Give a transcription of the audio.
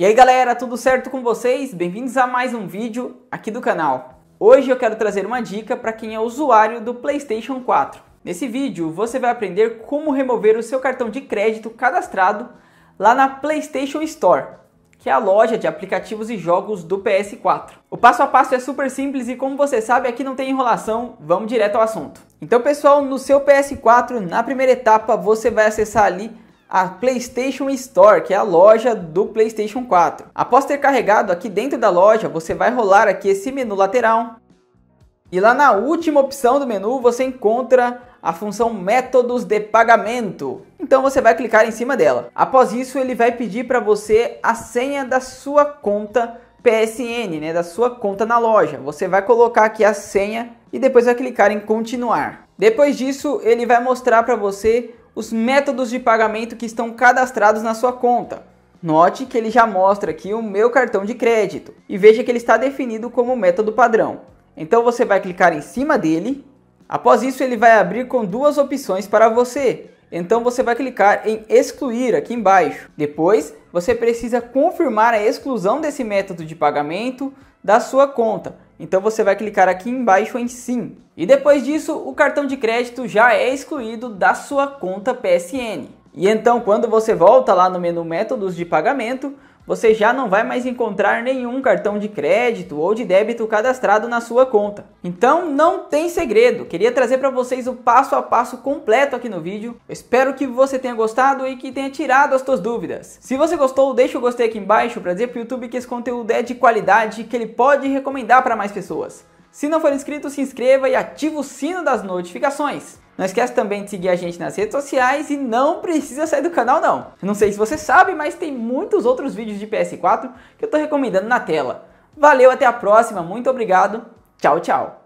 E aí galera, tudo certo com vocês? Bem-vindos a mais um vídeo aqui do canal. Hoje eu quero trazer uma dica para quem é usuário do PlayStation 4. Nesse vídeo você vai aprender como remover o seu cartão de crédito cadastrado lá na PlayStation Store, que é a loja de aplicativos e jogos do PS4. O passo a passo é super simples e como você sabe aqui não tem enrolação, vamos direto ao assunto. Então pessoal, no seu PS4, na primeira etapa você vai acessar ali a PlayStation Store, que é a loja do PlayStation 4. Após ter carregado aqui dentro da loja, você vai rolar aqui esse menu lateral. E lá na última opção do menu você encontra a função métodos de pagamento. Então você vai clicar em cima dela. Após isso, ele vai pedir para você a senha da sua conta PSN, né, da sua conta na loja. Você vai colocar aqui a senha e depois vai clicar em continuar. Depois disso, ele vai mostrar para você os métodos de pagamento que estão cadastrados na sua conta. Note que ele já mostra aqui o meu cartão de crédito e veja que ele está definido como método padrão. Então você vai clicar em cima dele. Após isso ele vai abrir com duas opções para você. Então você vai clicar em excluir aqui embaixo. Depois você precisa confirmar a exclusão desse método de pagamento da sua conta. Então você vai clicar aqui embaixo em sim. E depois disso, o cartão de crédito já é excluído da sua conta PSN. E então, quando você volta lá no menu métodos de pagamento, você já não vai mais encontrar nenhum cartão de crédito ou de débito cadastrado na sua conta. Então não tem segredo, queria trazer para vocês o passo a passo completo aqui no vídeo. Espero que você tenha gostado e que tenha tirado as suas dúvidas. Se você gostou, deixa o gostei aqui embaixo para dizer para o YouTube que esse conteúdo é de qualidade e que ele pode recomendar para mais pessoas. Se não for inscrito, se inscreva e ative o sino das notificações. Não esquece também de seguir a gente nas redes sociais e não precisa sair do canal não. Não sei se você sabe, mas tem muitos outros vídeos de PS4 que eu estou recomendando na tela. Valeu, até a próxima, muito obrigado, tchau, tchau.